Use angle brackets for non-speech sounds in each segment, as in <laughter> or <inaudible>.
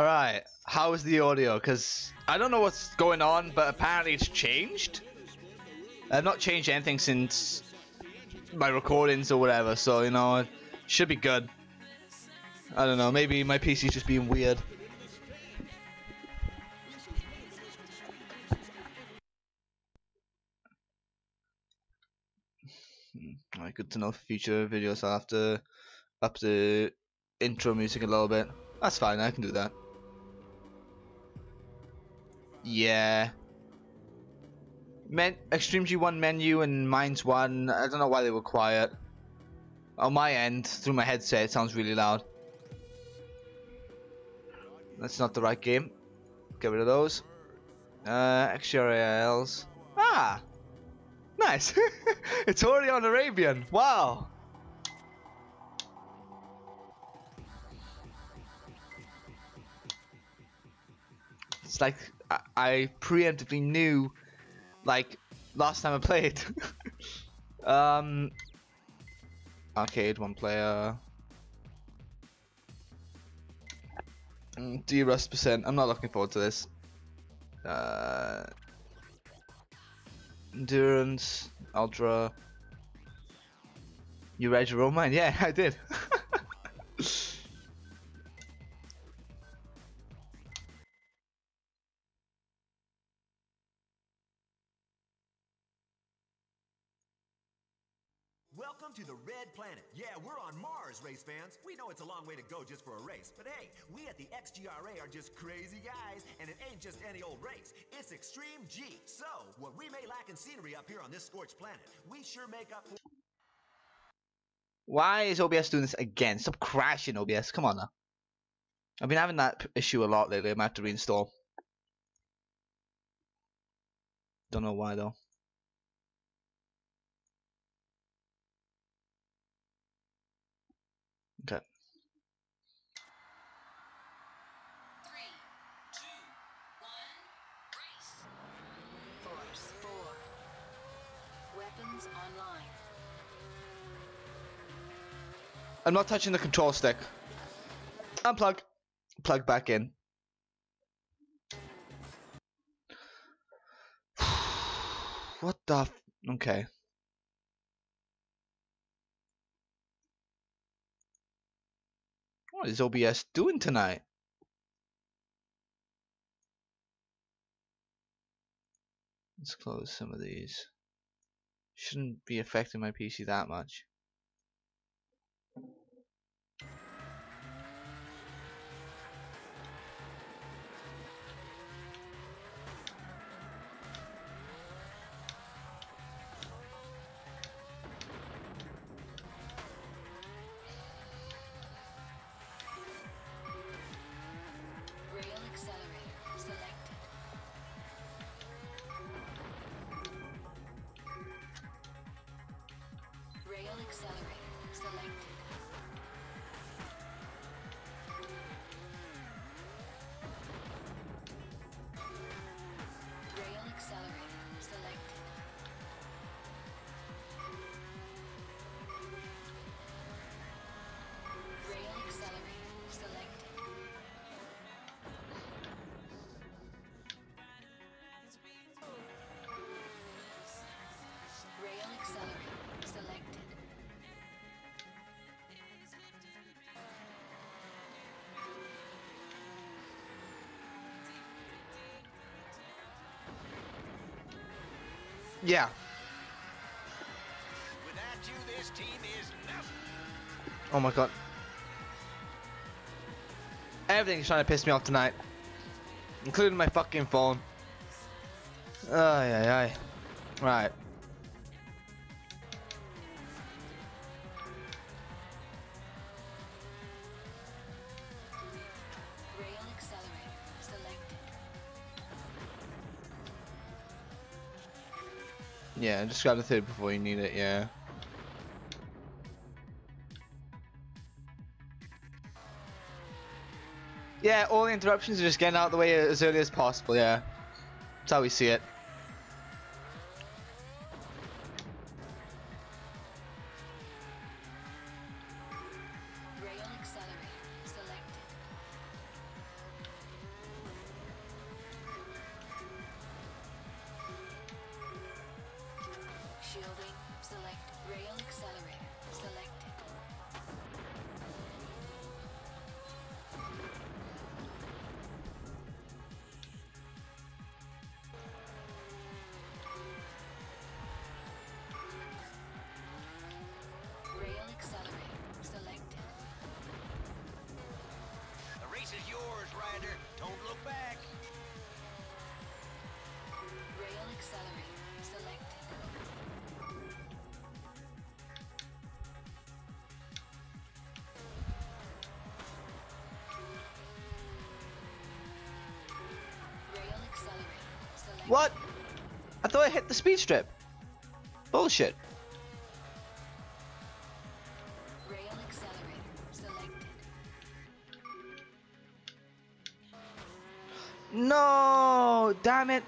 Alright, how is the audio? Because I don't know what's going on, but apparently it's changed. I've not changed anything since my recordings or whatever, so you know, it should be good. I don't know, maybe my PC's just being weird. Hmm, Alright, good to know for future videos I'll have to up the intro music a little bit. That's fine, I can do that. Yeah. Men Extreme G1 menu and mine's one. I don't know why they were quiet. On my end, through my headset, it sounds really loud. That's not the right game. Get rid of those. Uh, XRALs. Ah! Nice! <laughs> it's already on Arabian. Wow! It's like I, preemptively knew, like last time I played. <laughs> um, arcade one player. Mm, D Rust percent. I'm not looking forward to this. Uh, endurance, ultra. You read your own mind? Yeah, <laughs> I did. <laughs> Welcome to the Red Planet. Yeah, we're on Mars, race fans. We know it's a long way to go just for a race, but hey, we at the XGRA are just crazy guys, and it ain't just any old race. It's Extreme G. So, what we may lack in scenery up here on this scorched planet, we sure make up for. Why is OBS doing this again? Stop crashing, OBS. Come on now. I've been having that issue a lot lately. I might have to reinstall. Don't know why though. Okay. Three, two, one, race. Force 4. Online. I'm not touching the control stick. Unplug. Plug back in. <sighs> what the Okay. What is OBS doing tonight? Let's close some of these. Shouldn't be affecting my PC that much. Yeah. Without you, this team is nothing. Oh my god. Everything's trying to piss me off tonight. Including my fucking phone. Ay ay ay. Right. Yeah, just grab the third before you need it, yeah. Yeah, all the interruptions are just getting out of the way as early as possible, yeah. That's how we see it. Speed strip. Bullshit. Rail accelerator. Selected. No, damn it.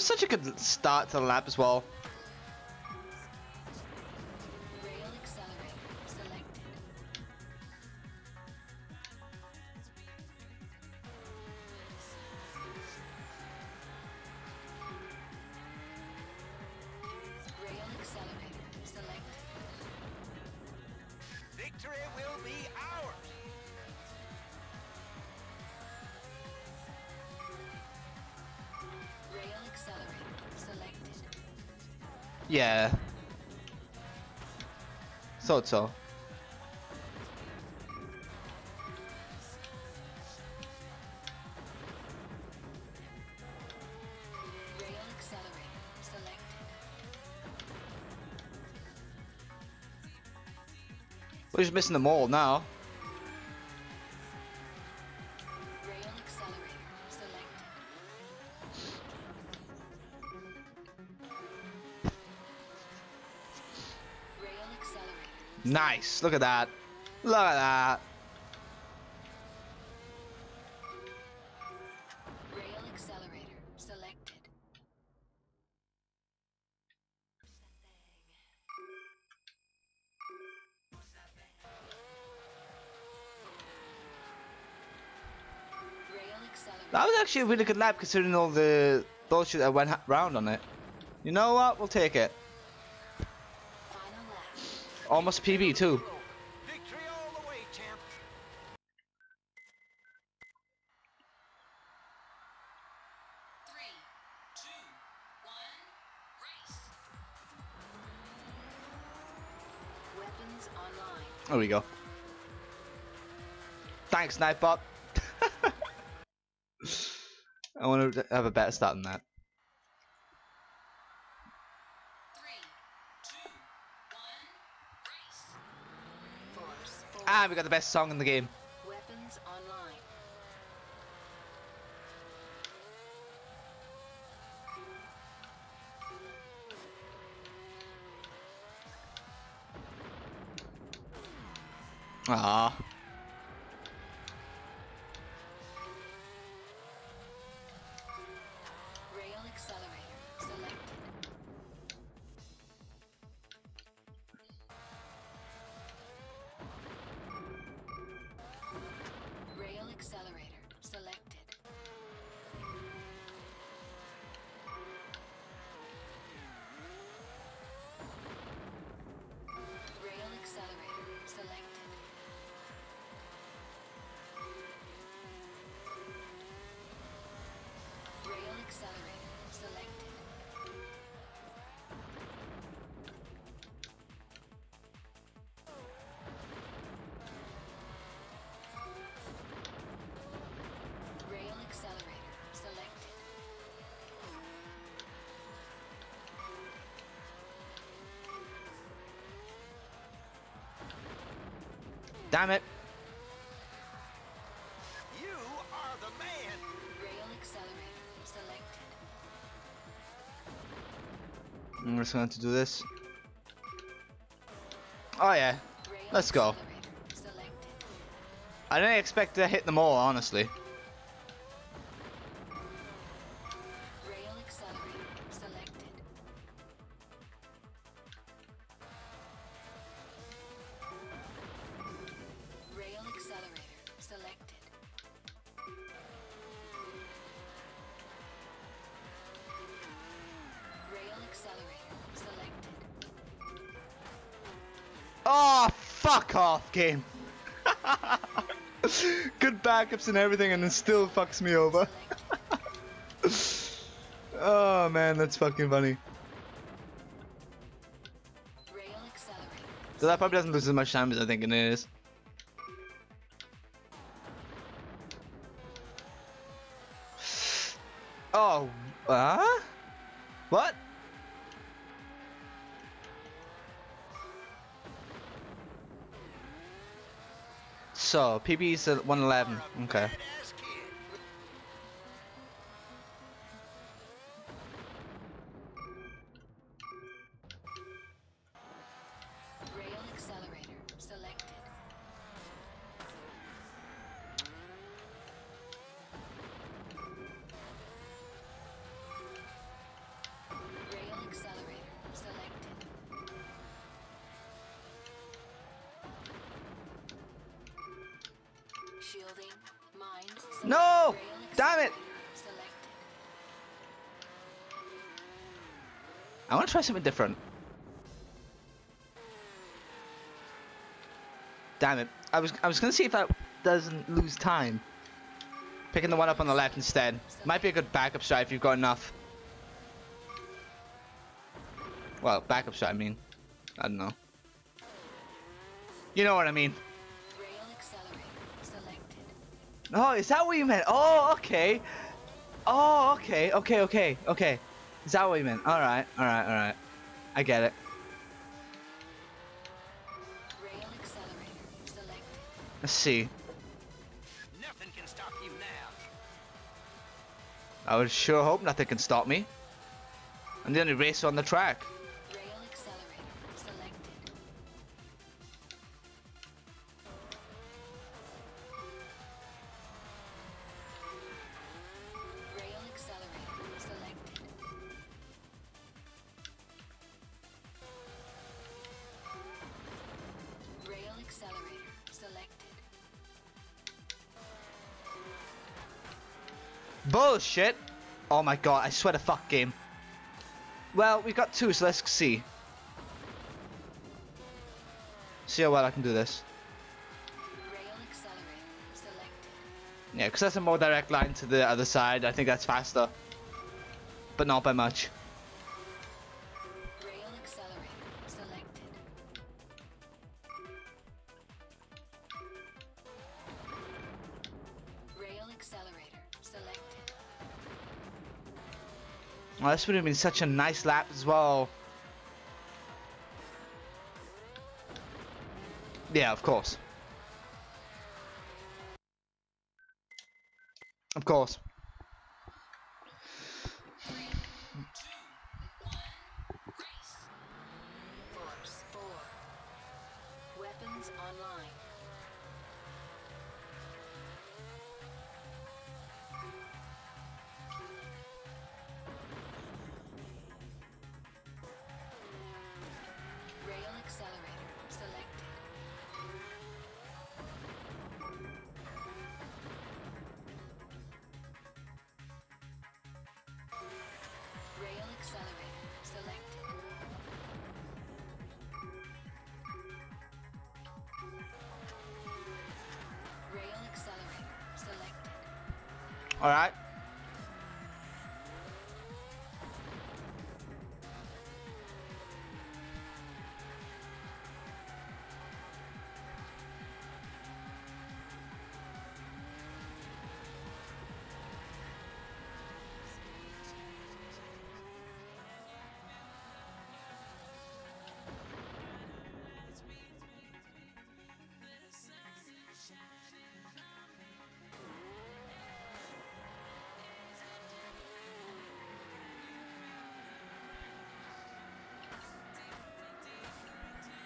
Was such a good start to the lap as well. Thought so. We're just missing the mall now. Nice. Look at that. Look at that. Rail accelerator. Selected. That was actually a really good lap considering all the bullshit that went ha- round on it. You know what? We'll take it. Final lap. Almost PB too. Victory all the way, champ. Three, two, one, race. Weapons online. There we go. Thanks, Nightbot. <laughs> I want to have a better start than that. Three, two, one, race. Force. Forward. Ah, we got the best song in the game. Weapons online. Ah. Just going to do this. Oh yeah. Let's go. I didn't expect to hit them all, honestly. Oh, fuck off, game. <laughs> Good backups and everything, and it still fucks me over. <laughs> oh man, that's fucking funny. So that probably doesn't lose as much time as I think it is. PB's at 111. Okay. To try something different. Damn it. I was I was gonna see if that doesn't lose time. Picking the one up on the left instead. Might be a good backup shot if you've got enough. Well, backup shot, I mean. I don't know. You know what I mean. Oh, is that what you meant? Oh, okay. Oh, okay, okay, okay, okay. Is that what you meant? Alright, alright, alright. I get it. Rail accelerator selected. Let's see. Nothing can stop you now. I would sure hope nothing can stop me. I'm the only racer on the track. Bullshit! Oh my god, I swear to fuck game. Well, we've got two, so let's see. See how well I can do this. Yeah, because that's a more direct line to the other side. I think that's faster. But not by much. Well, this would have been such a nice lap as well. Yeah, of course. Of course.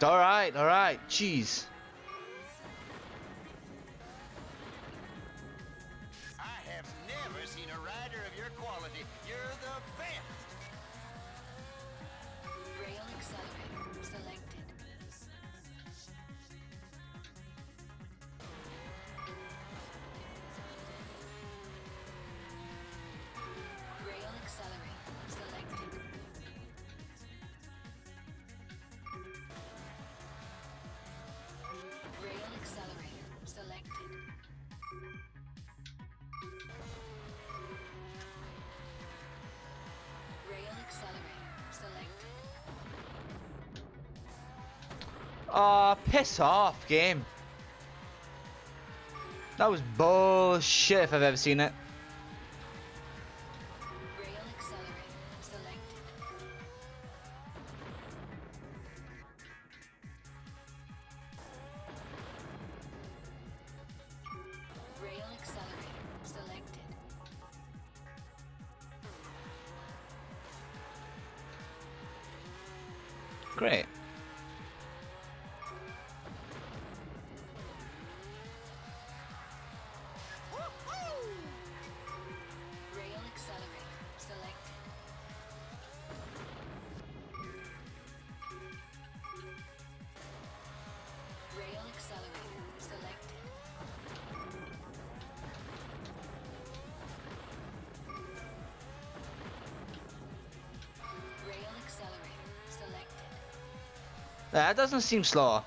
Alright, alright. Jeez. Piss off, game. That was bullshit if I've ever seen it. Great. That doesn't seem slower.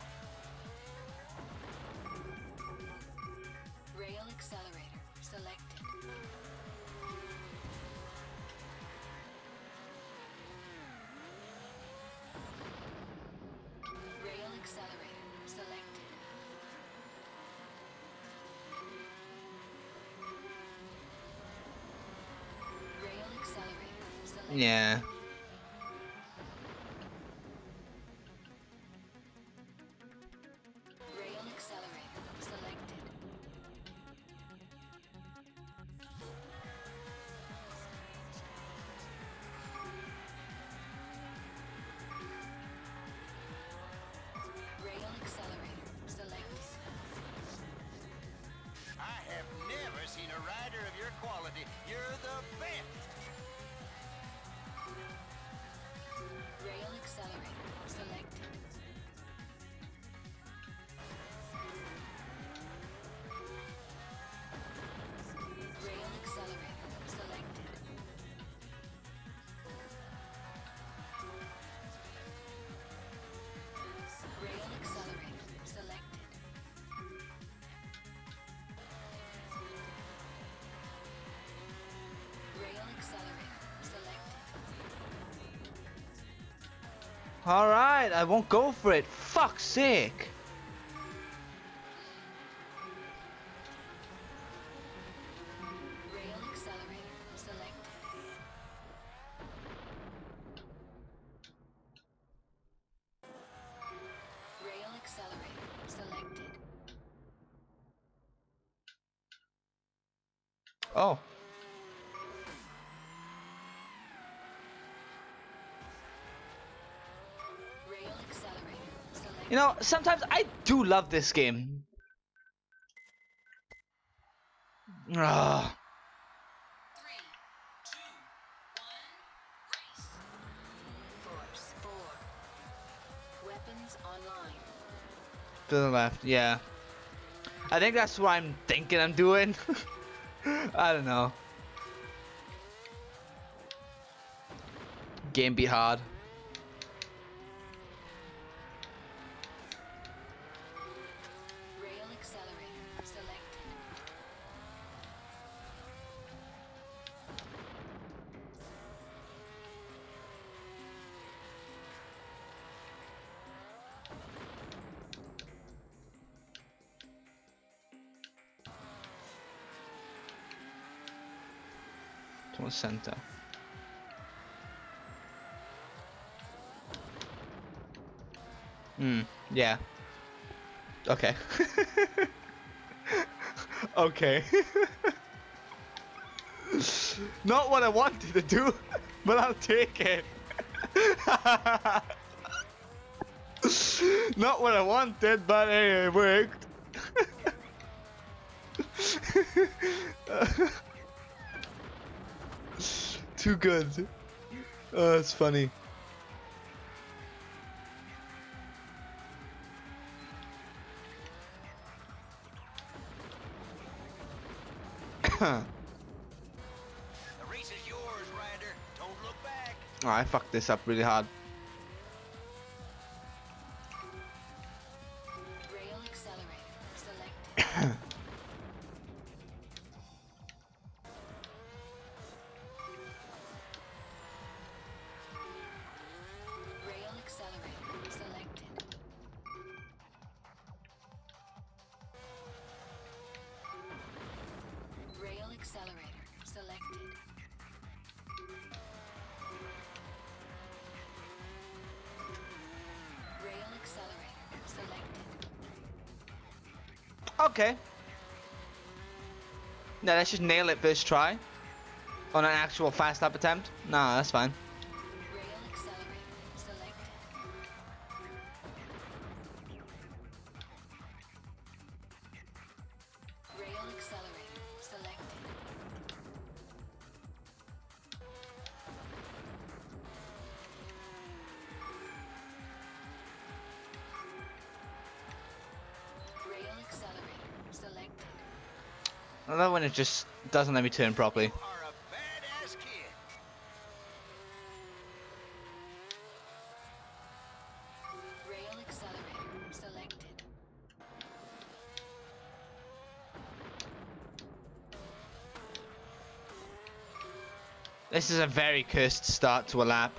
You're the Alright, I won't go for it. Fuck's sake. You know, sometimes I do love this game. Online. To the left, yeah. I think that's what I'm thinking I'm doing. <laughs> I don't know. Game be hard. Center. Hmm, yeah. Okay. <laughs> okay. <laughs> Not what I wanted to do, <laughs> but I'll take it. Not what I wanted, but hey, it worked. Too good. Oh, it's funny. <coughs> The race is yours, rider. Don't look back. Oh, I fucked this up really hard. Just nail it first try. On an actual fast lap attempt. Nah, that's fine. Just doesn't let me turn properly. This is a very cursed start to a lap.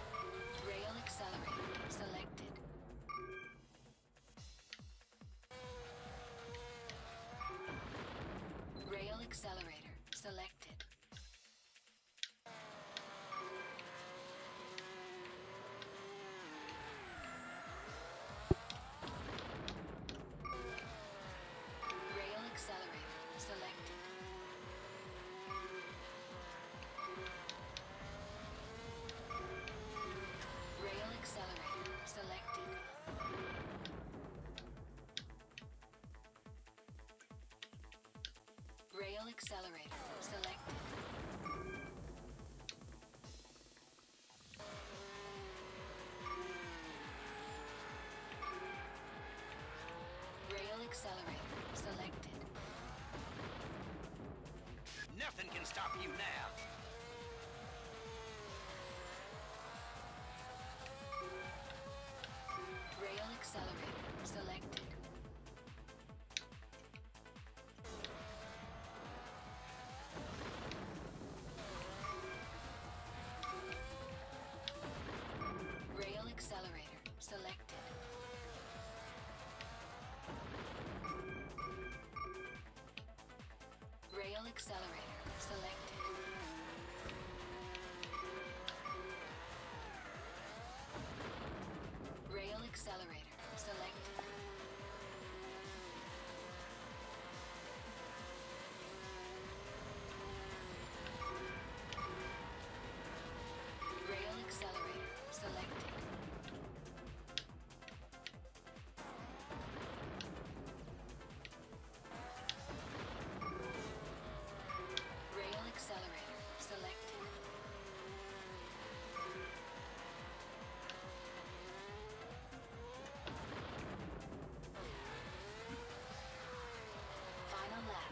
Accelerator selected. Rail accelerator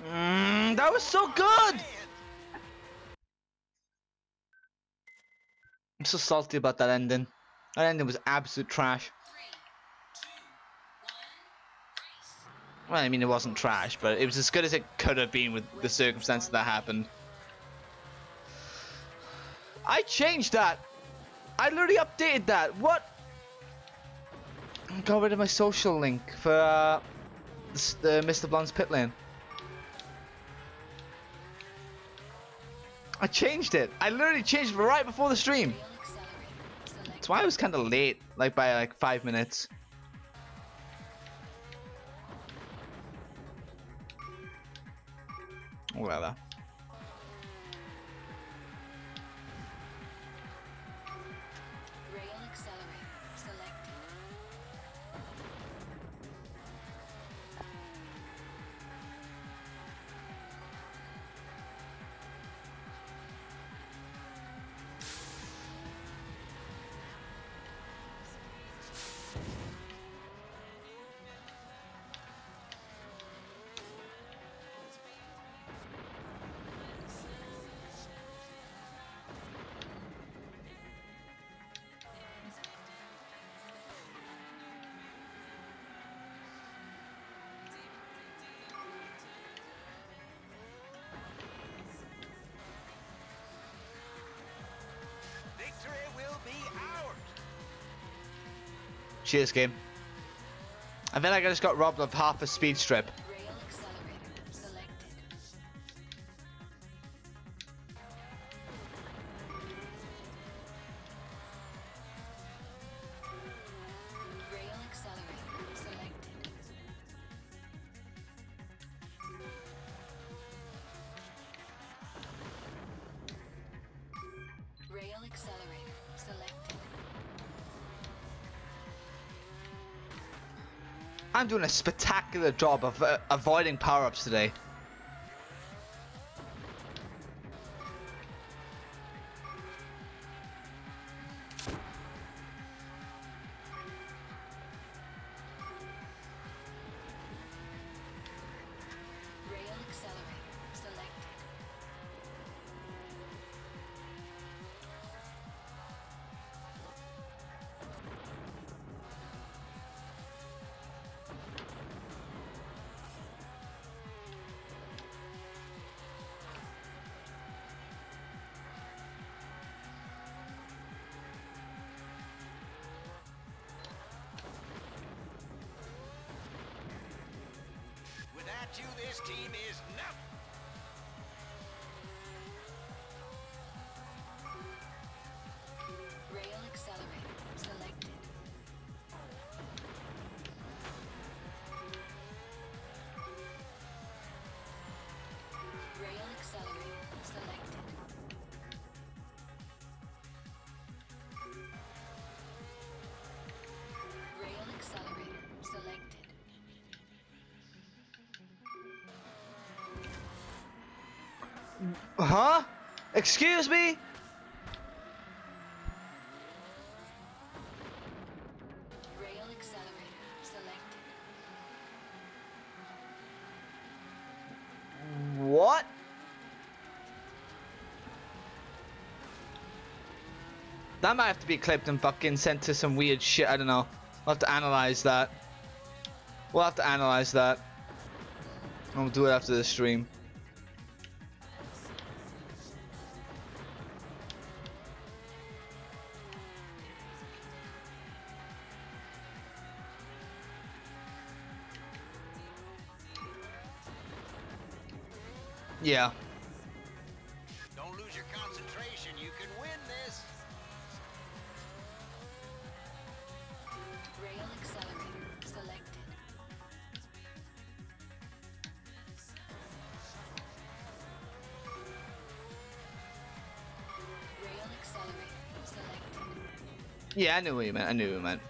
Mm, that was so good! I'm so salty about that ending. That ending was absolute trash. Well, I mean, it wasn't trash, but it was as good as it could have been with the circumstances that happened. I changed that! I literally updated that! What? Got rid of my social link for uh, the Mr. Blonde's pit lane. I changed it! I literally changed it right before the stream! That's why I was kind of late, like by like five minutes. Whatever. Uh, Cheers, game. Feel like I just got robbed of half a speed strip. I'm doing a spectacular job of uh, avoiding power-ups today. Huh? Excuse me? Rail accelerator selected. What? That might have to be clipped and fucking sent to some weird shit. I don't know. We'll have to analyze that. We'll have to analyze that. And we'll do it after the stream. Yeah. Don't lose your concentration. You can win this. Rail accelerator selected. Rail accelerator selected. Yeah, I knew what you meant. I knew what you meant.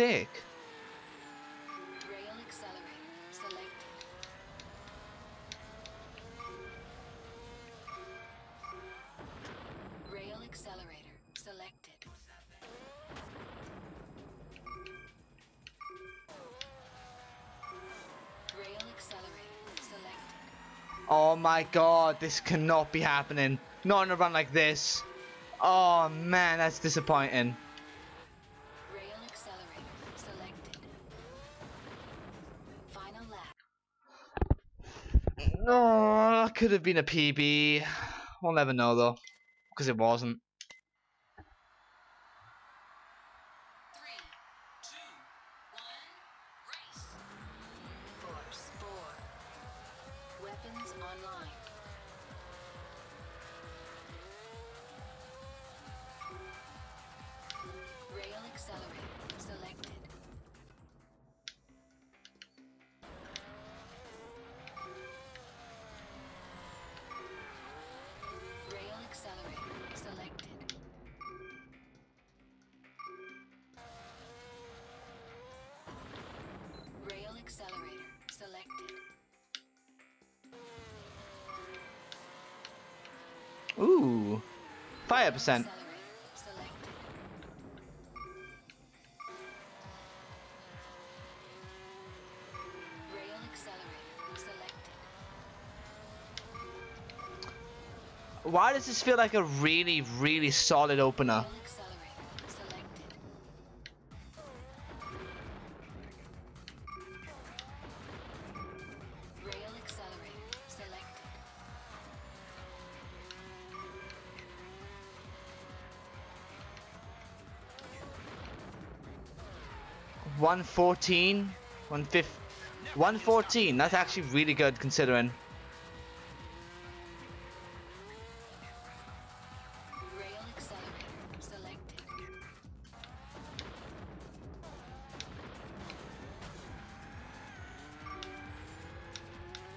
Selected. Oh my god, this cannot be happening. Not in a run like this. Oh man, that's disappointing. Rail accelerator selected. Final lap. No, that could have been a PB. We'll never know though, because it wasn't. Ooh, five percent. Why does this feel like a really, really solid opener? 114, 114. That's actually really good considering.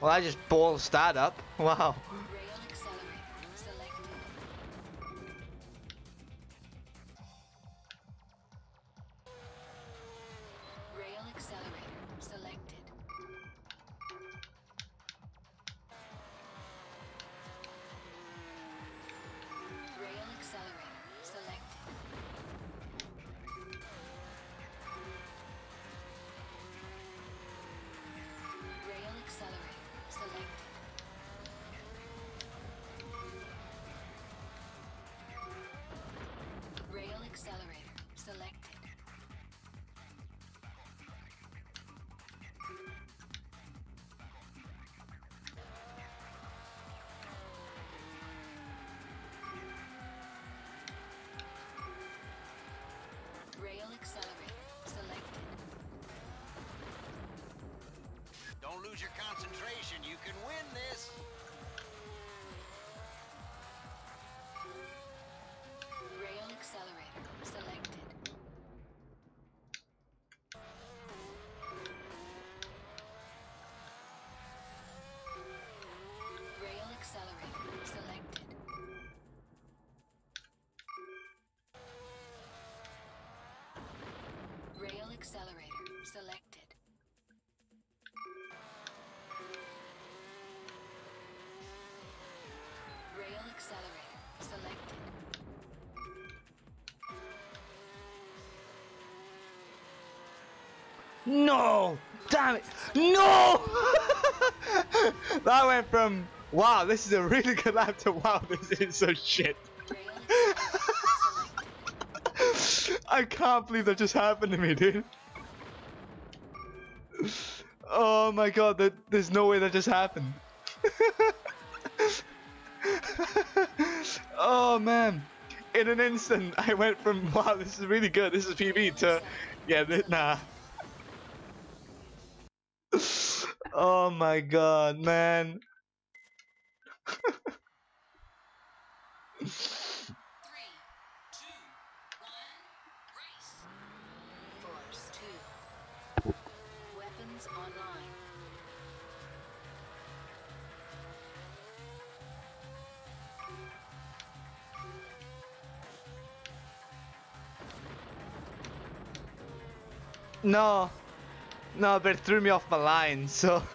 Well, I just balls that up. <laughs> Wow. No! Damn it! No! <laughs> that went from wow, this is a really good lap to wow, this is so shit. <laughs> I can't believe that just happened to me, dude. Oh my god, that, there's no way that just happened. <laughs> oh man. In an instant, I went from wow, this is really good, this is PB to yeah, nah. Oh my god, man. Three, two, one. Force 2. Weapons online. No. No, but it threw me off my line, so. <laughs>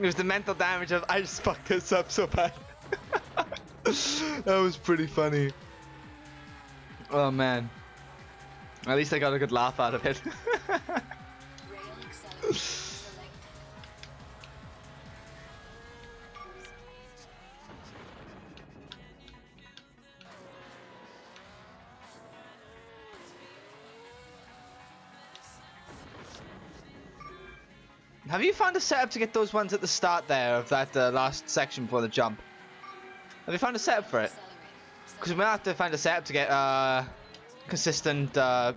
It was the mental damage of I just fucked this up so bad. <laughs> that was pretty funny. Oh man. At least I got a good laugh out of it. <laughs> Have you found a setup to get those ones at the start there of that uh, last section before the jump? Have you found a setup for it? Because we might have to find a setup to get uh, consistent uh,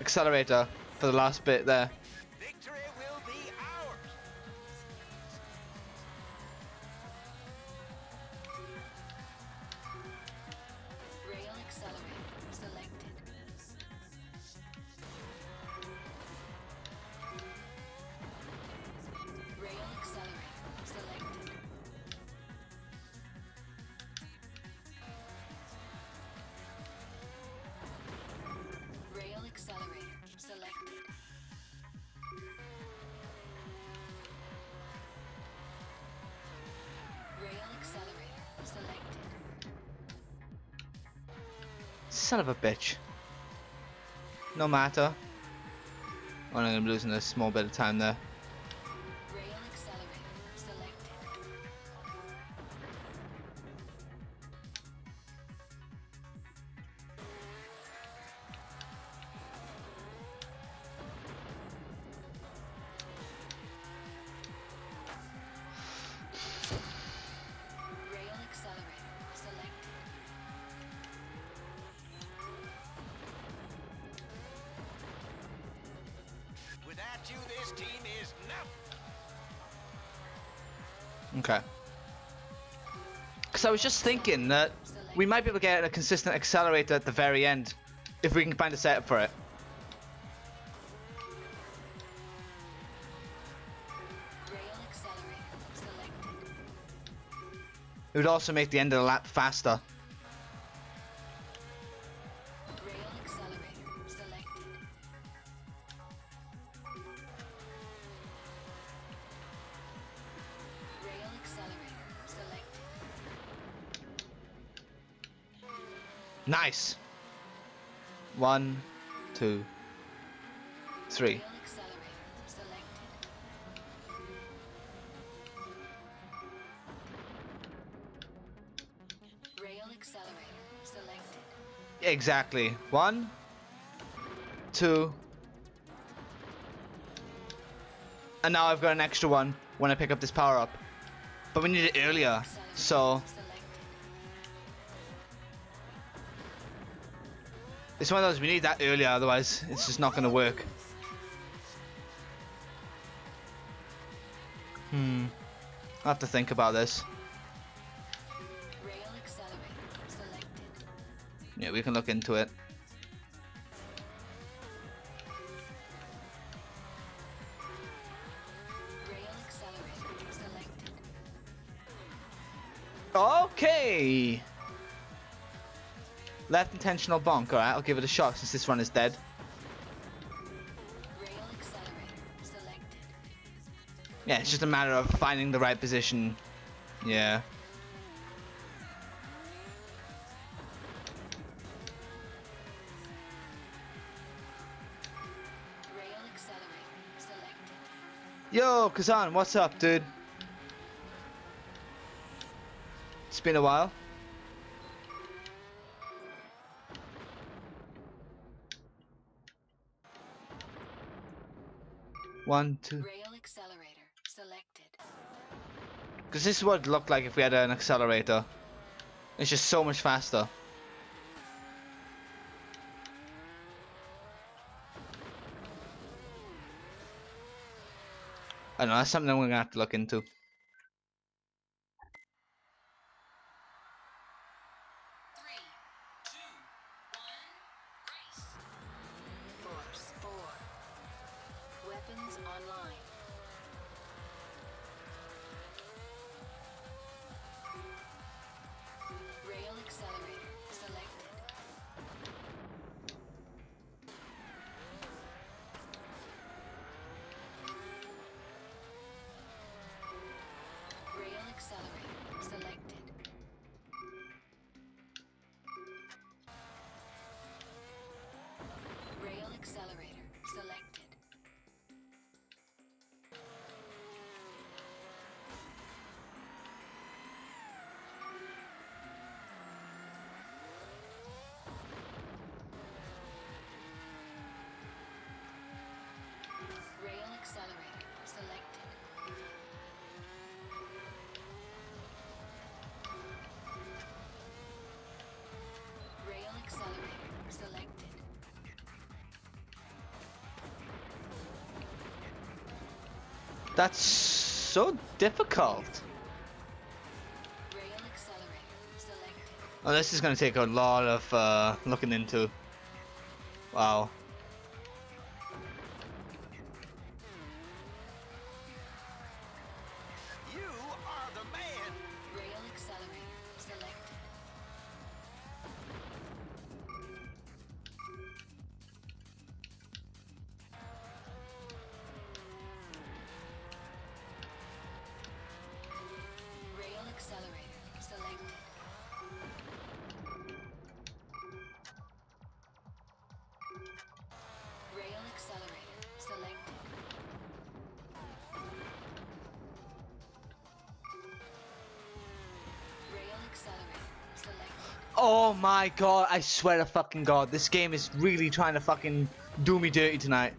accelerator for the last bit there. Son of a bitch. No matter. I'm losing a small bit of time there. Without you, this team is nothing. Okay. Because I was just thinking that we might be able to get a consistent accelerator at the very end if we can find a setup for it. It would also make the end of the lap faster. One, two, three. Exactly. One, two, and now I've got an extra one when I pick up this power up. But we need it earlier, so it's one of those we need that earlier, otherwise it's just not going to work. Hmm. I'll have to think about this. Rail accelerator selected. Yeah, we can look into it. Left intentional bonk. Alright, I'll give it a shot since this one is dead. Yeah, it's just a matter of finding the right position. Yeah. Yo, Kazan, what's up, dude? It's been a while. One, two. Rail accelerator selected. Because this is what it looked like if we had an accelerator. It's just so much faster. I don't know, that's something we're gonna have to look into. Online. That's so difficult. Rail accelerator selected. Oh, this is gonna take a lot of uh, looking into. Wow. My god, I swear to fucking god, this game is really trying to fucking do me dirty tonight.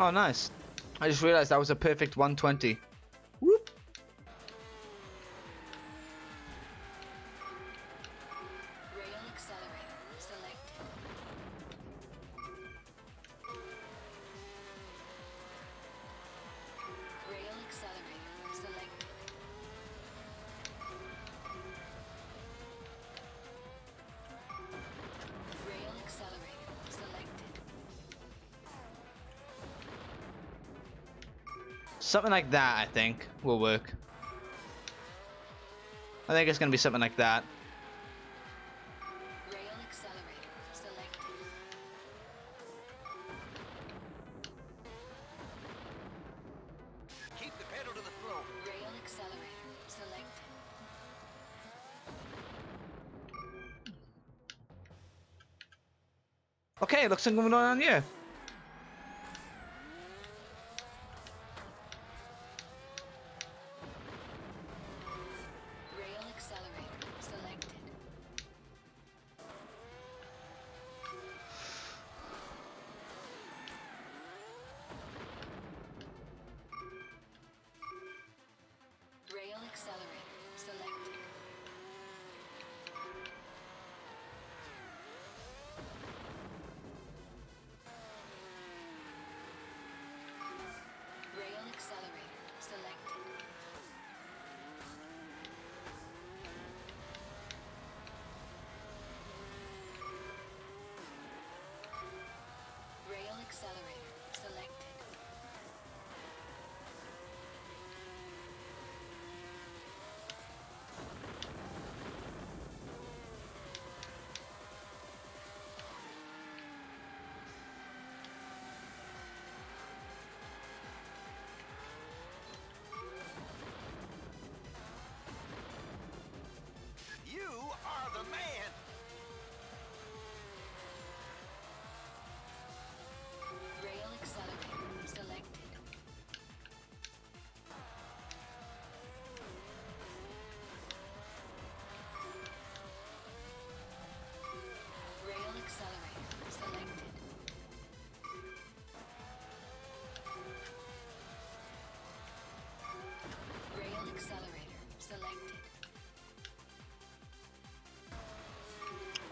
Oh, nice. I just realized that was a perfect 120. Something like that, I think, will work. I think it's gonna be something like that. Rail accelerator selected. Keep the pedal to the floor. Rail accelerator selected. Okay, looks like moving on here.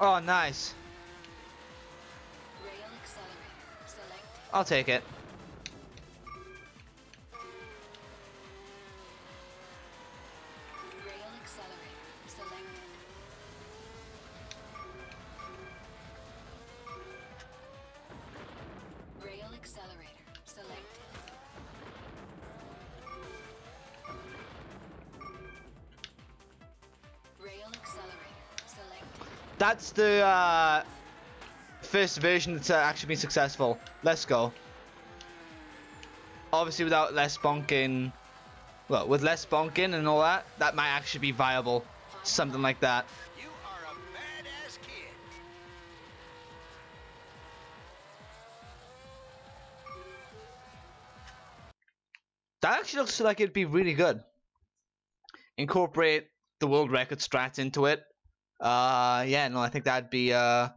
Oh, nice. Rail accelerator selected. I'll take it. That's the uh, first version that's uh, actually been successful. Let's go. Obviously, without less bonking, well, with less bonking and all that, that might actually be viable. Something like that. You are a badass kid. That actually looks like it'd be really good. Incorporate the world record strats into it. Uh, yeah, no, I think that'd be uh,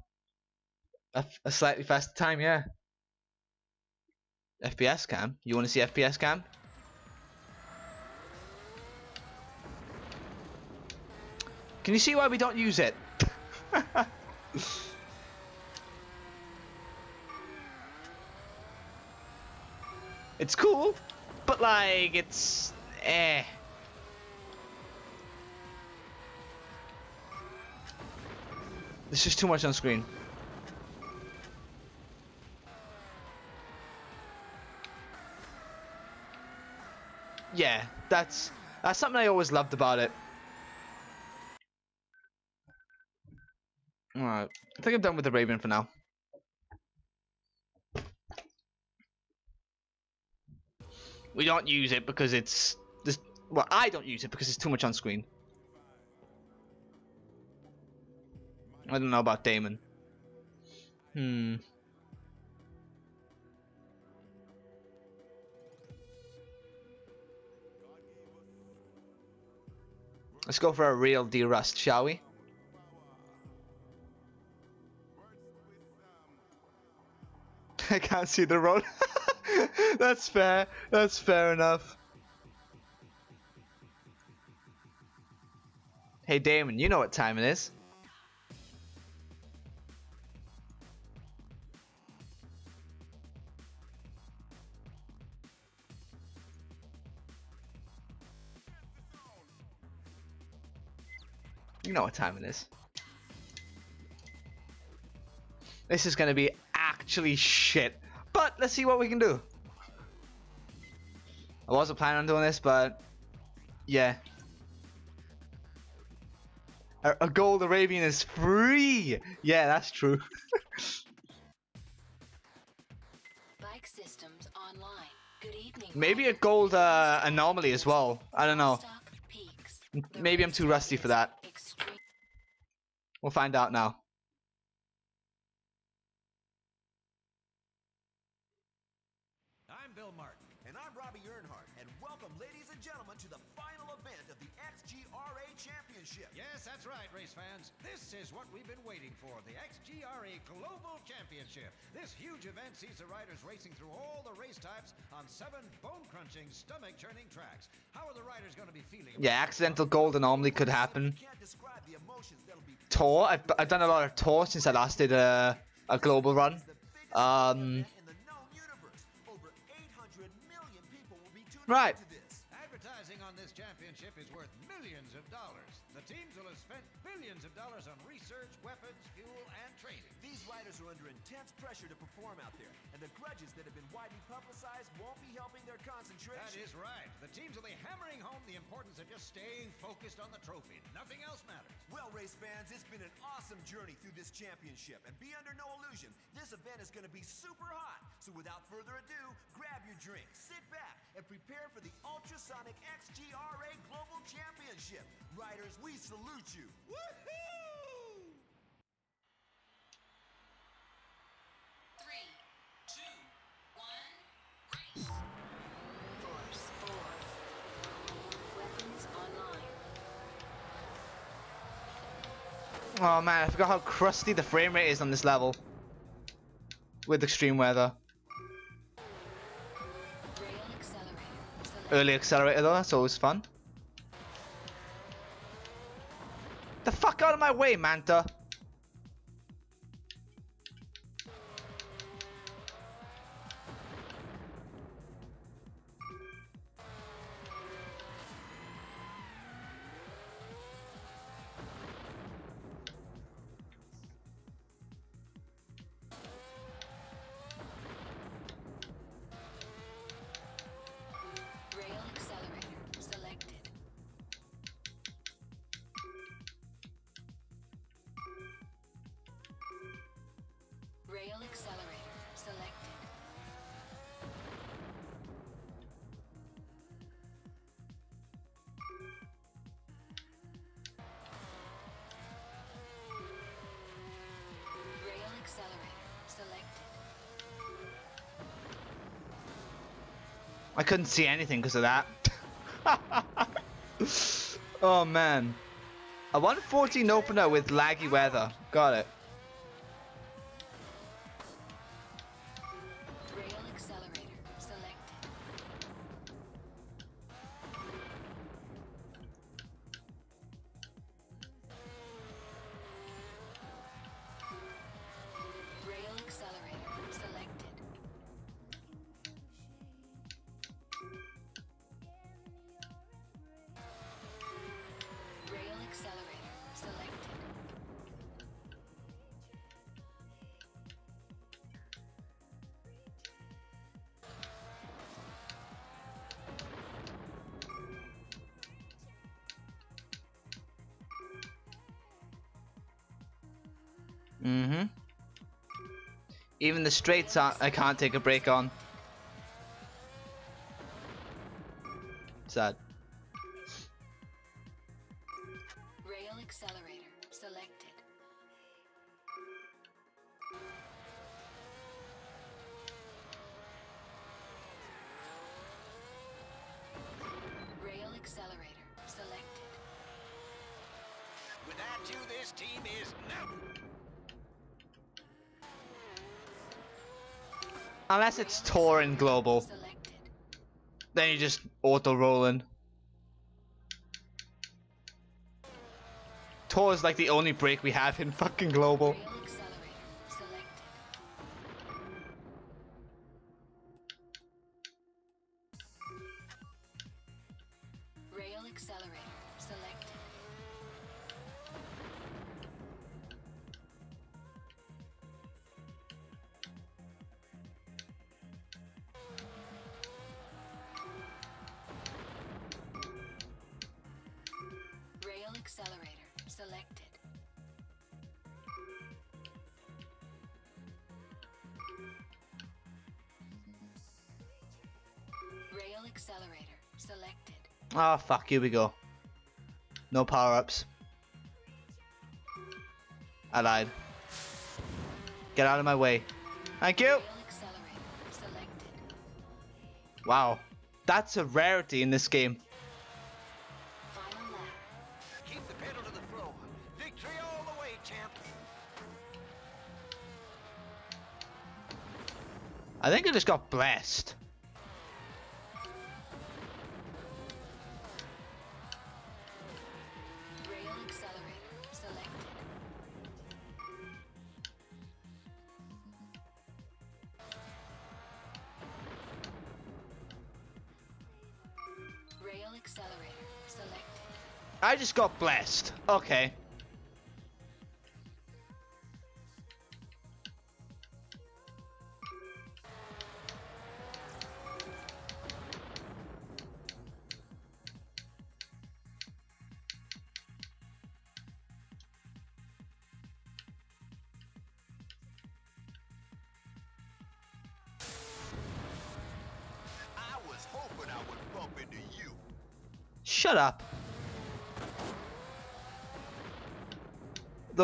a, a slightly faster time, yeah. FPS cam? You want to see FPS cam? Can you see why we don't use it? <laughs> it's cool, but like, it's eh. There's just too much on screen. Yeah, that's that's something I always loved about it. Alright, I think I'm done with the Raven for now. We don't use it because it's this. Well, I don't use it because it's too much on screen. I don't know about Damon. Hmm. Let's go for a real D-Rust, shall we? <laughs> I can't see the road. <laughs> That's fair. That's fair enough. Hey Damon, you know what time it is. Know what time it is. This is gonna be actually shit. But let's see what we can do. I wasn't planning on doing this, but yeah. A, a gold Arabian is free. Yeah, that's true. <laughs> Bike systems online. Good evening. Maybe a gold uh, anomaly as well. I don't know. Stock peaks. M- The Maybe I'm too rusty for that. We'll find out now. That's race fans. This is what we've been waiting for the XGRA Global Championship. This huge event sees the riders racing through all the race types on seven bone crunching, stomach churning tracks. How are the riders going to be feeling? Yeah, accidental gold anomaly could happen. Can't describe the emotions that'll be Tour. I've, I've done a lot of tour since I last did a, a global run. the biggest Um, event intense pressure to perform out there, and the grudges that have been widely publicized won't be helping their concentration. That is right. The teams will be hammering home the importance of just staying focused on the trophy. Nothing else matters. Well, race fans, it's been an awesome journey through this championship, and be under no illusion, this event is going to be super hot. So without further ado, grab your drink, sit back, and prepare for the Ultrasonic XGRA Global Championship. Riders, we salute you. Woohoo! Three, two, one, race. Force 4. Weapons online. Oh man, I forgot how crusty the frame rate is on this level. With extreme weather. Early accelerator though, that's always fun. The fuck out of my way, Manta! Couldn't see anything because of that. <laughs> oh man. A 114 opener with laggy weather. Got it. Even the straights I can't take a break on. Sad. Unless it's Tor in global, then you just auto rolling. Tor is like the only break we have in fucking global. Accelerator selected. Rail accelerator selected. Ah, fuck, here we go. No power-ups. I lied. Get out of my way. Thank you! Rail accelerator selected. Wow. That's a rarity in this game. I think I just got blessed. Rail accelerator selected. Rail accelerator selected. I just got blessed. Okay.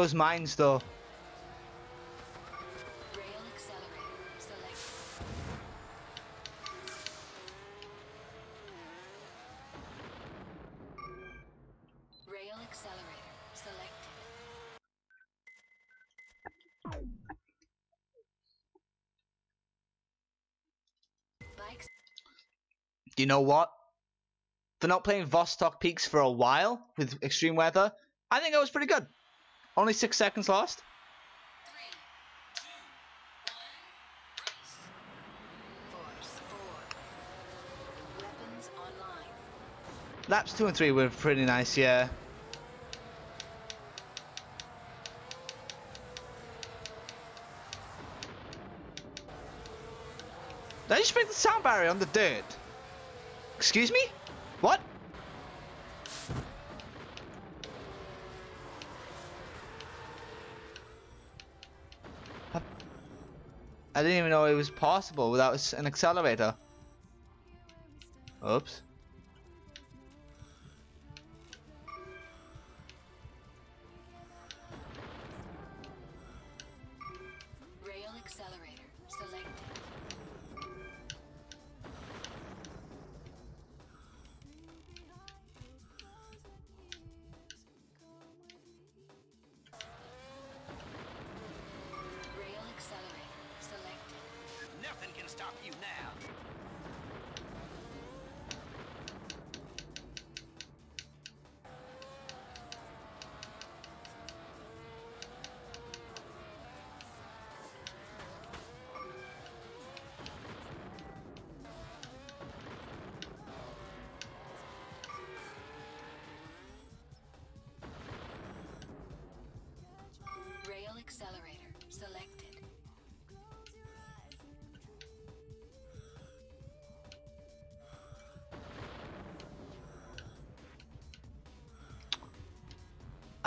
Those mines, though. You know what? For not playing Vostok Peaks for a while with extreme weather, I think I was pretty good. Only six seconds lost. Three, two, one, race. Force 4. Weapons online. Laps two and three were pretty nice, yeah. Did I just break the sound barrier on the dirt? Excuse me? I didn't even know it was possible without an accelerator. Oops.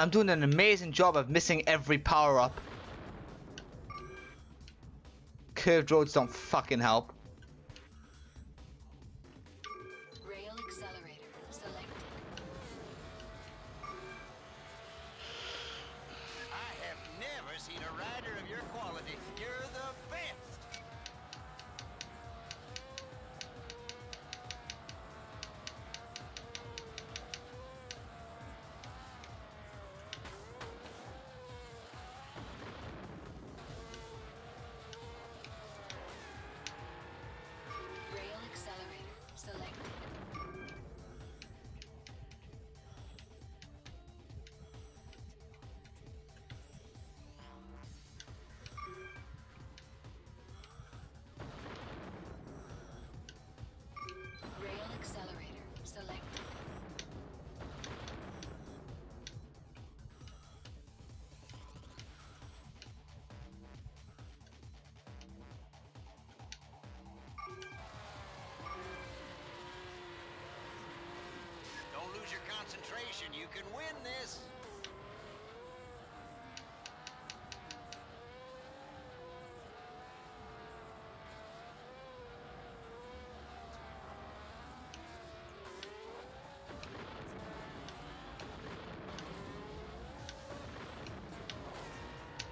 I'm doing an amazing job of missing every power up. Curved roads don't fucking help.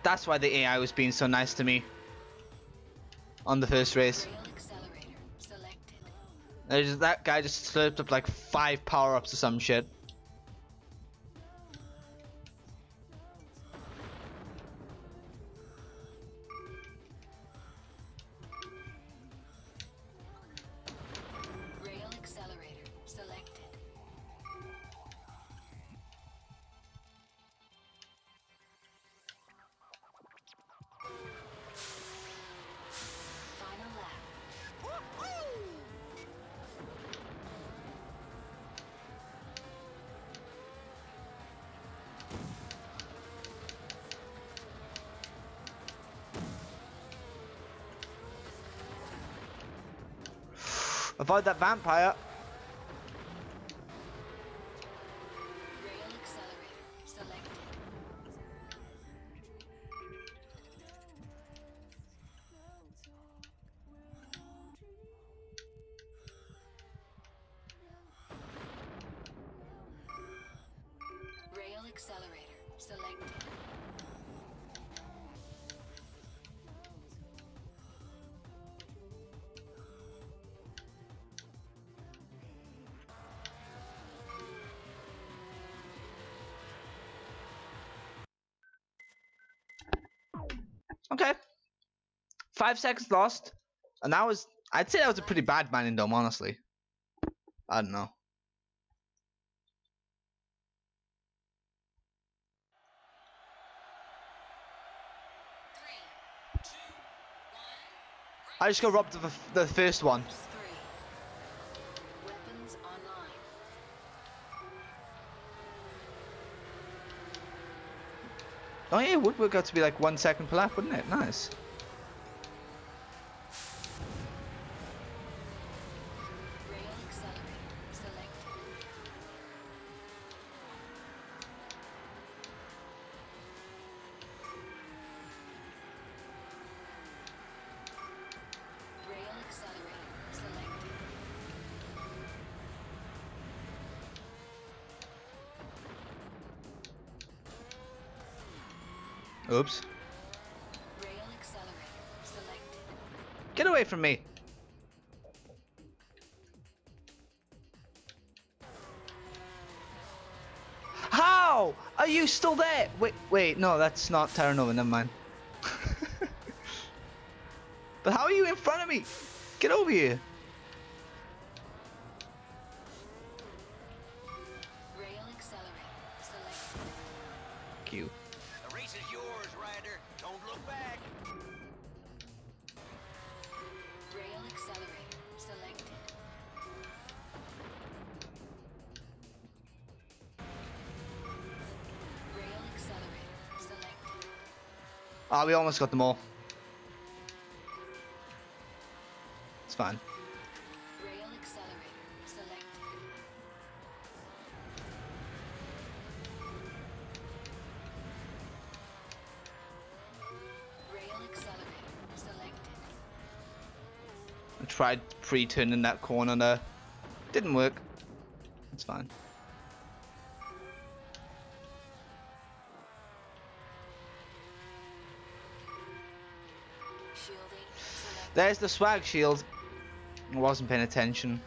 That's why the AI was being so nice to me. On the first race. That guy just slurped up like five power ups or some shit. Avoid that vampire. Five seconds lost. And that was I'd say that was a pretty bad mining dome, honestly. I don't know. I just got robbed of the, the first one. Oh yeah, it would work out to be like one second per lap, wouldn't it? Nice. Oops. Get away from me. How? Are you still there? Wait, wait, no, that's not Terra never mind. <laughs> but how are you in front of me? Get over here. We almost got them all. It's fine. Rail accelerator selected. Rail accelerator selected. I tried pre-turning that corner there. Didn't work. It's fine. There's the swag shield. I wasn't paying attention.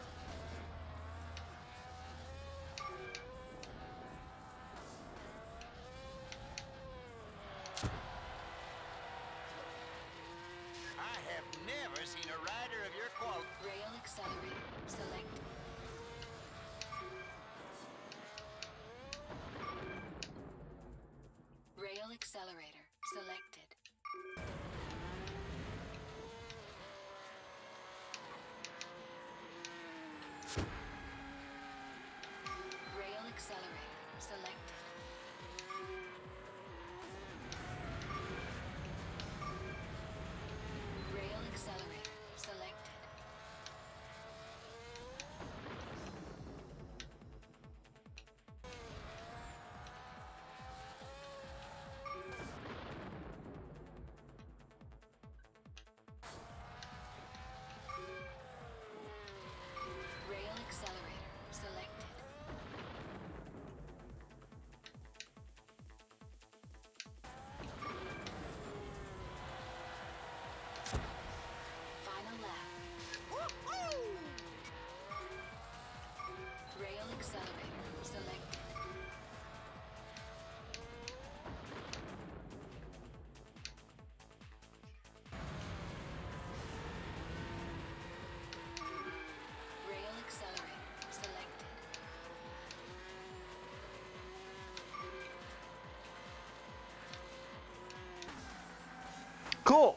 Cool.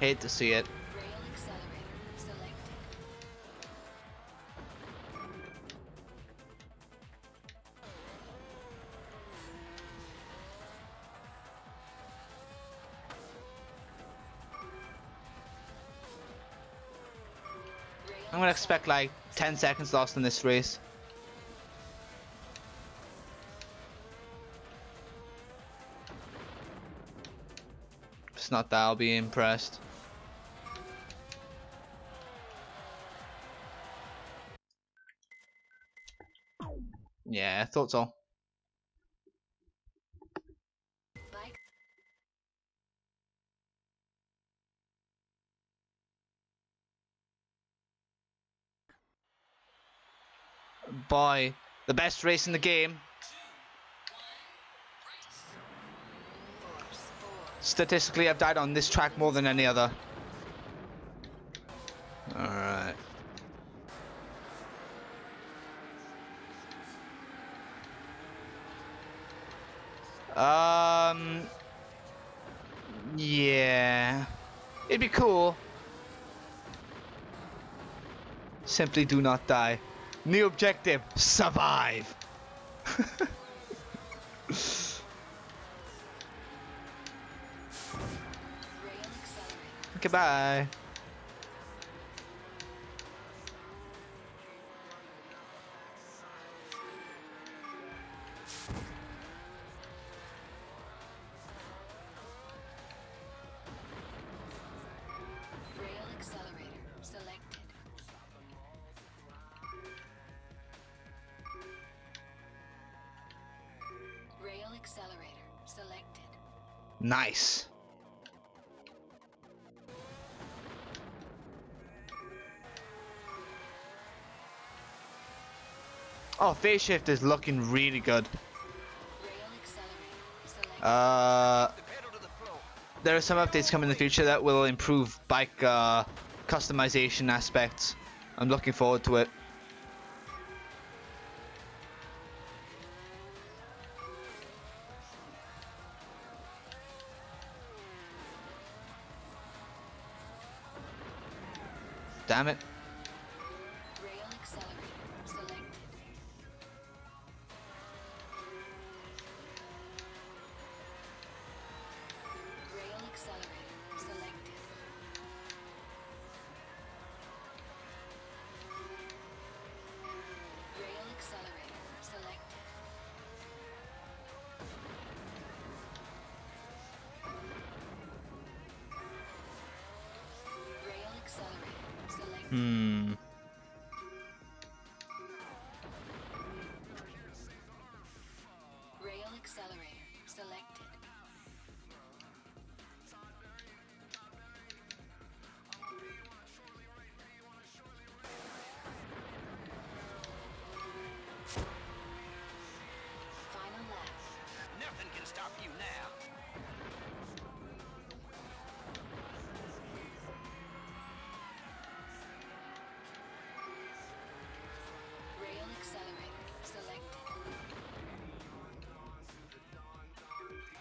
Hate to see it. I'm gonna expect like 10 seconds lost in this race. Not that, I'll be impressed. Yeah, I thought so. Boy, the best race in the game. Force. Four. Statistically, I've died on this track more than any other. Alright. Um. Yeah. It'd be cool. Simply do not die. New objective, survive. <laughs> Goodbye. Rail accelerator. Selected. Rail accelerator. Selected. Nice. Oh, phase shift is looking really good. Uh, there are some updates coming in the future that will improve bike uh, customization aspects. I'm looking forward to it.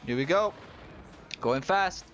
Here we go. Going fast.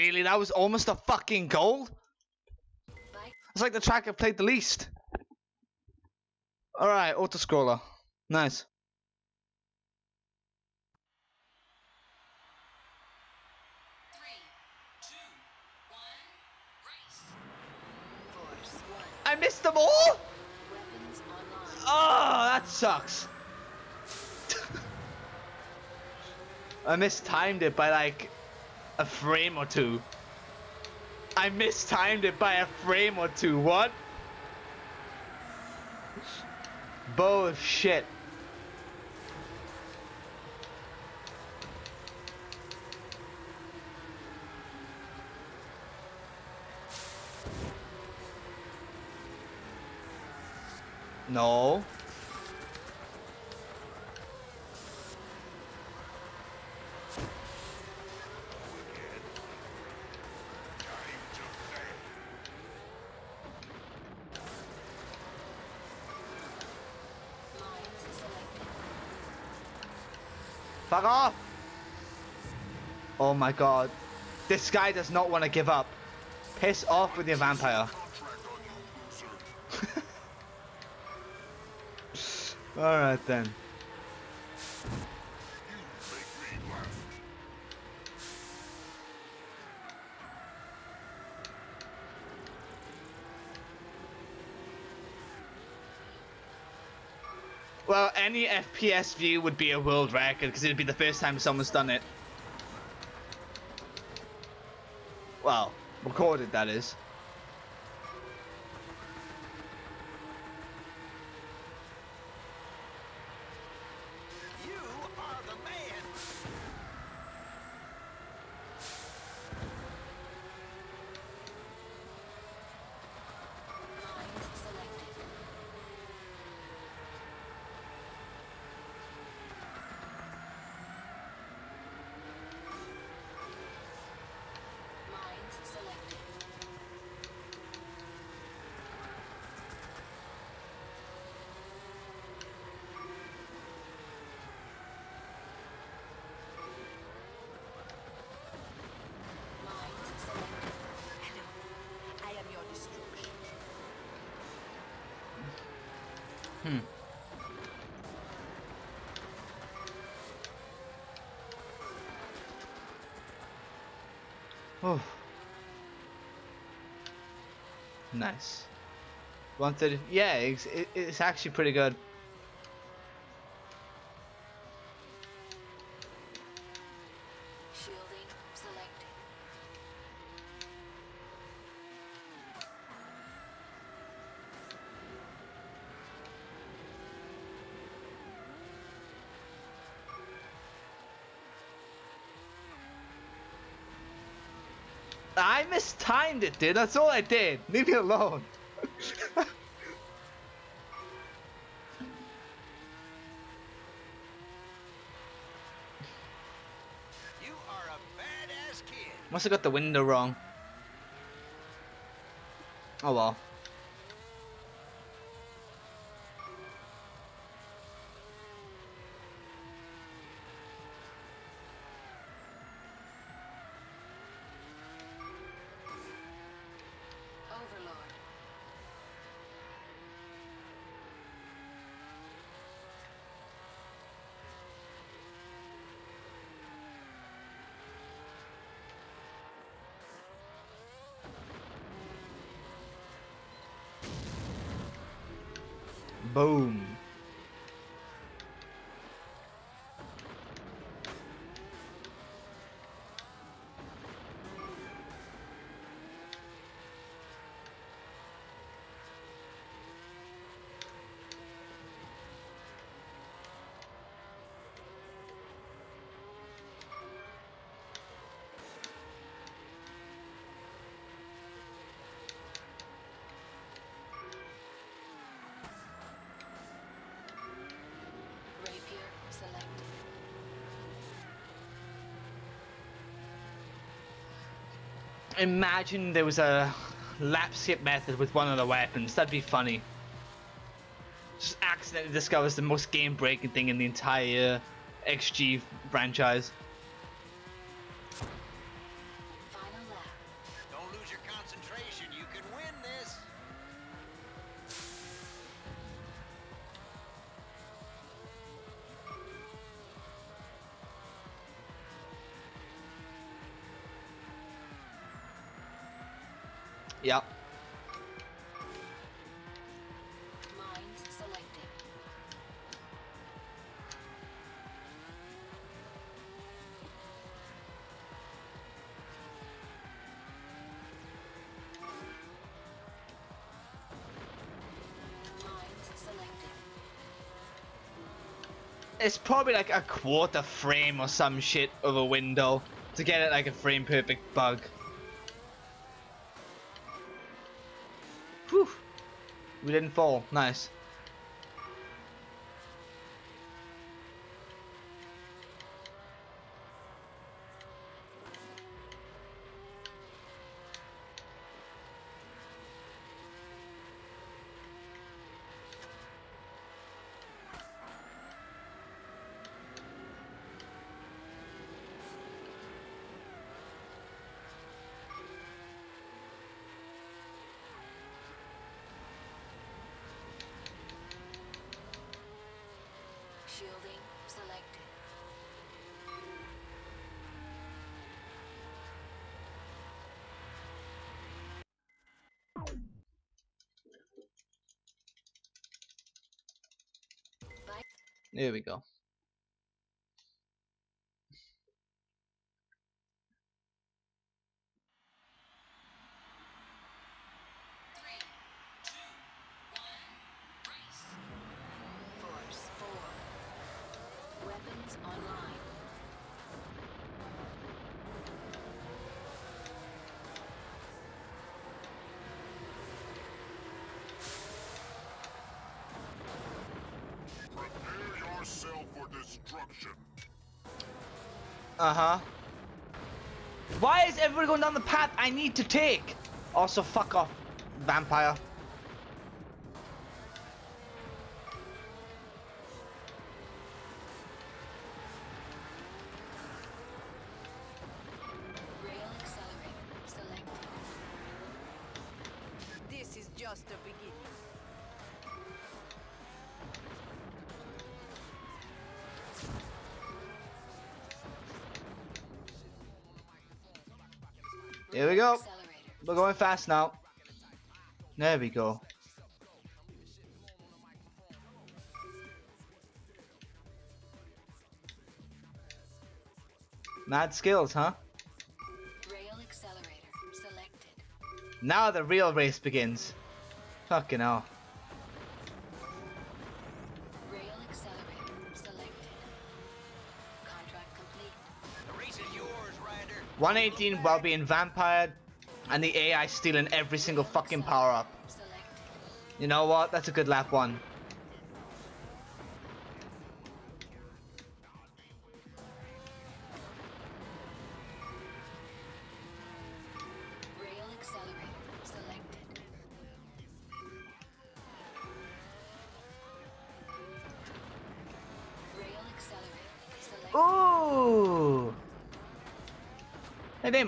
Really? That was almost a fucking goal? It's like the track I played the least. Alright, auto scroller. Nice. I missed them all? Oh, that sucks. <laughs> I mistimed it by like a frame or two. I mistimed it by a frame or two. What? Bullshit. No. Fuck off! Oh my god. This guy does not want to give up. Piss off with your vampire. <laughs> Alright then. Well, any FPS view would be a world record because it'd be the first time someone's done it. Well, recorded that is. You are the man. Lines selected. Lines selected. Lines selected. Hello. I am your destruction. Oh. Nice. 130. Yeah, it's, it's actually pretty good. I mistimed it, dude. That's all I did. Leave me alone. Must have got the window wrong. Oh well. Imagine there was a lap skip method with one of the weapons. That'd be funny. Just accidentally discovers the most game breaking thing in the entire XG franchise. It's probably like a quarter frame or some shit of a window to get it like a frame perfect bug. Whew. We didn't fall. Nice. There we go. Three, two, one, race. Force 4. Weapons online. Prepare yourself for destruction. Uh huh. Why is everyone going down the path I need to take? Also, fuck off, vampire. Rail accelerator selected. This is just the beginning. Here we go. We're going fast now. There we go. Mad skills, huh? Now the real race begins. Fucking hell. 118 while being vampired, and the AI stealing every single fucking power up. You know what? That's a good lap one.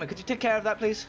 Could you take care of that, please?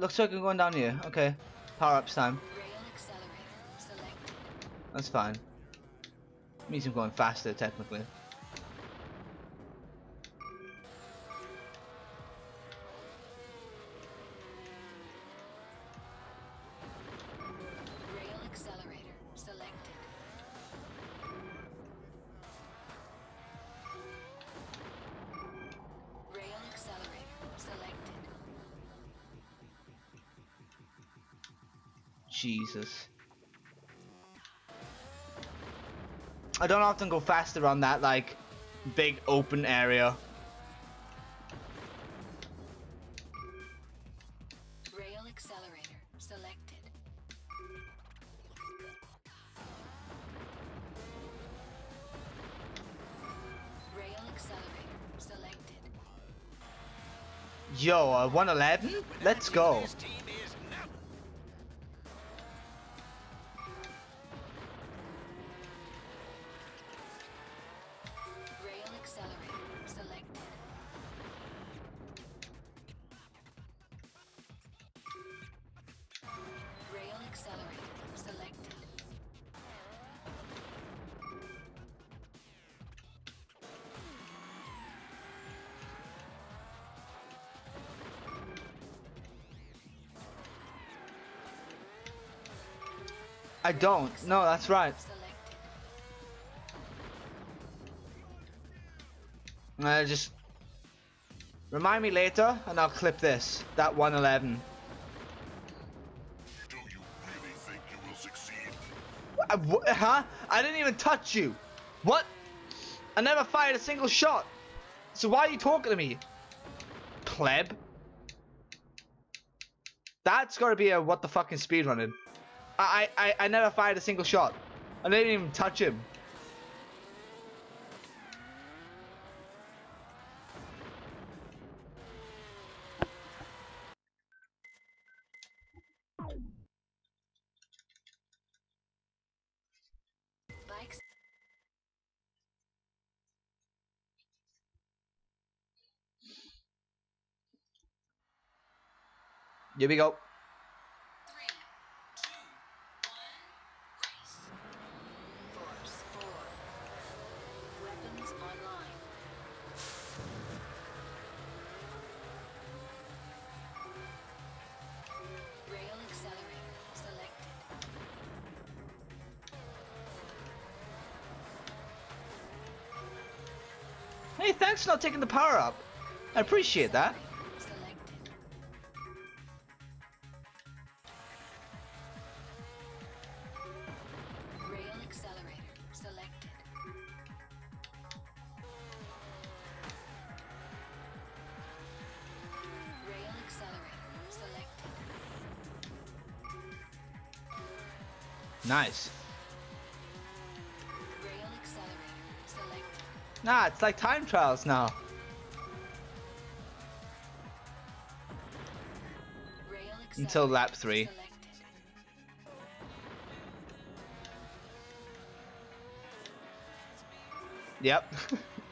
Looks like I'm going down here. Okay. Power ups time. That's fine. Means I'm going faster, technically. Jesus. I don't often go faster on that, like, big open area. Rail accelerator selected. Rail accelerator selected. Yo, uh, 111? Let's go. I don't. No, that's right. Selected. Uh, just remind me later, and I'll clip this. That 111. Do you really think you will succeed? Wh- huh? I didn't even touch you. What? I never fired a single shot. So why are you talking to me? Pleb. That's gotta be a what the fucking speedrunning. I, I I never fired a single shot. I didn't even touch him. Here we go. For not taking the power up. I appreciate that. Selected. Rail accelerator selected. Rail accelerator selected. Nice. Nah, it's like time trials now. Until lap three. Yep. <laughs>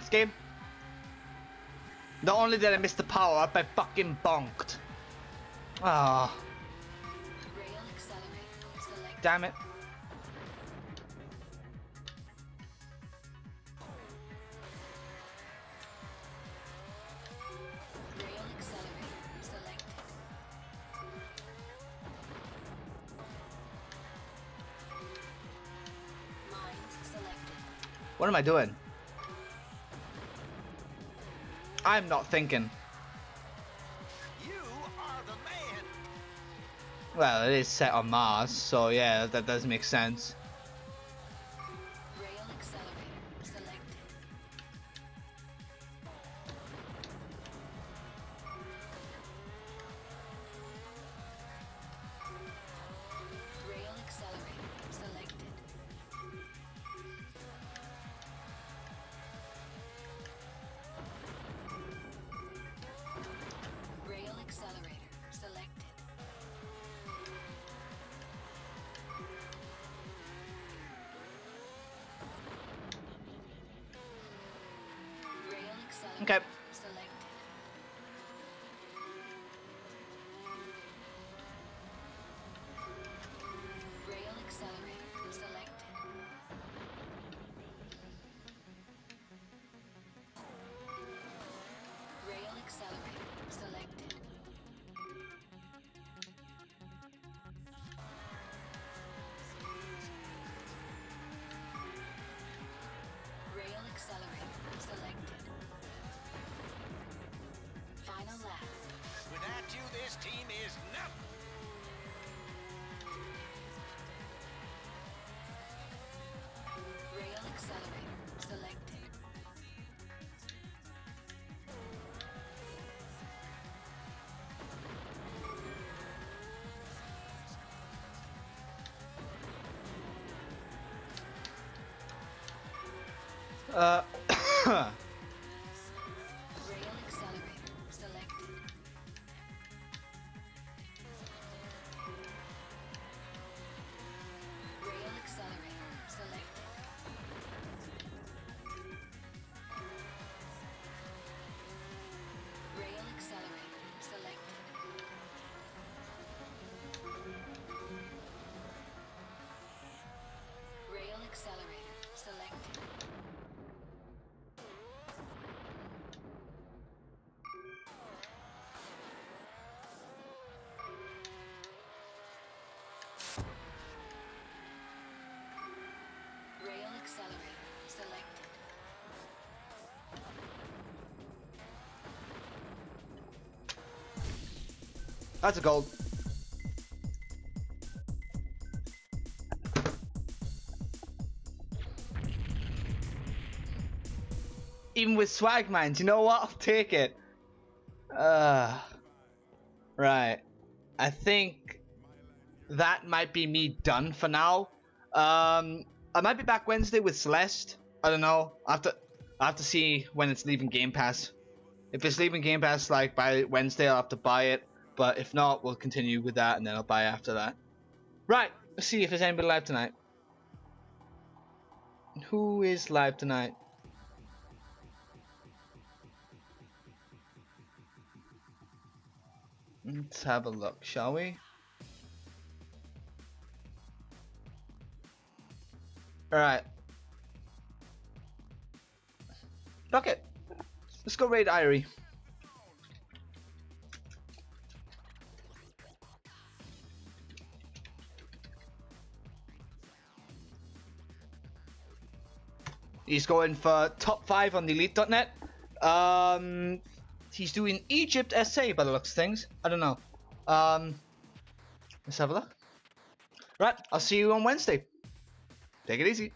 thanks, game. Not only did I miss the power up, I fucking bonked. Ah. Select. damn it. What am I doing? I'm not thinking. Well, it is set on Mars, so yeah, that does make sense. Uh, <coughs> <coughs> <coughs> that's a gold. Even with swag mines, you know what? <laughs> I'll take it. Uh, right. I think that might be me done for now. Um, I might be back Wednesday with Celeste. I don't know. I have to, I have to see when it's leaving Game Pass. If it's leaving Game Pass like by Wednesday, I'll have to buy it. But if not, we'll continue with that and then I'll buy after that. Right. Let's see if there's anybody live tonight. Who is live tonight? Let's have a look, shall we? Alright. Fuck. Let's go raid Irie. He's going for top five on the elite.net. Um, he's doing Egypt SA by the looks of things. I don't know. Um, let's have a look. Right, I'll see you on Wednesday. Take it easy.